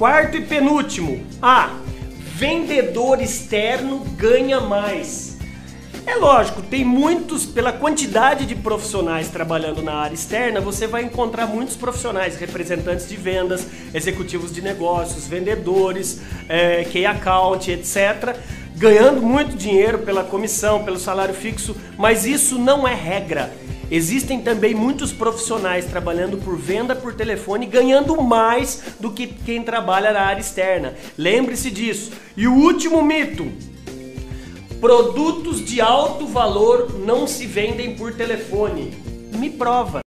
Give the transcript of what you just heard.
Quarto e penúltimo. Ah, vendedor externo ganha mais. É lógico, tem muitos, pela quantidade de profissionais trabalhando na área externa, você vai encontrar muitos profissionais, representantes de vendas, executivos de negócios, vendedores, é, key account, etc., ganhando muito dinheiro pela comissão, pelo salário fixo, mas isso não é regra. Existem também muitos profissionais trabalhando por venda por telefone ganhando mais do que quem trabalha na área externa. Lembre-se disso. E o último mito: produtos de alto valor não se vendem por telefone. Me prova.